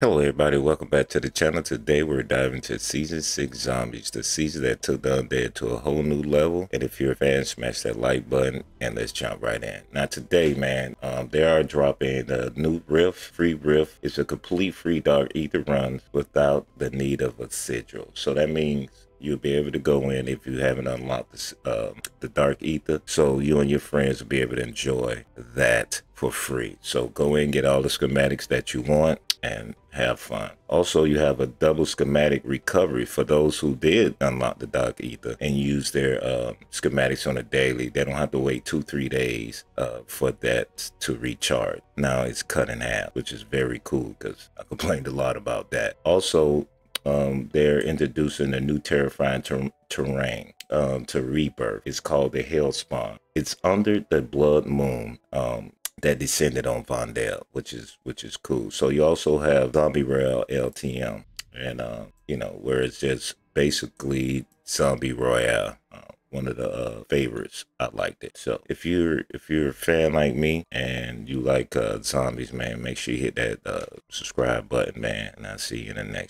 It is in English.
Hello everybody, welcome back to the channel. Today we're diving to Season 6 Zombies, the season that took the undead to a whole new level. And if you're a fan, smash that like button and let's jump right in. Now today, man, um, they are dropping a new rift, free rift. It's a complete free Dark Aether run without the need of a sigil. So that means you'll be able to go in if you haven't unlocked this, um, the dark aether so you and your friends will be able to enjoy that for free so go in get all the schematics that you want and have fun. Also, you have a double schematic recovery for those who did unlock the Dark Aether and use their uh, schematics on a daily. They don't have to wait two, three days uh, for that to recharge. Now it's cut in half, which is very cool because I complained a lot about that. Also, um, they're introducing a new terrifying ter terrain um, to rebirth. It's called the Hellspawn. It's under the Blood Moon. Um, that descended on Vondel, which is which is cool. So you also have Zombie Rail LTM, and uh, you know where it's just basically Zombie Royale. Uh, one of the uh, favorites. I liked it. So if you're if you're a fan like me and you like uh, zombies, man, make sure you hit that uh, subscribe button, man. And I'll see you in the next.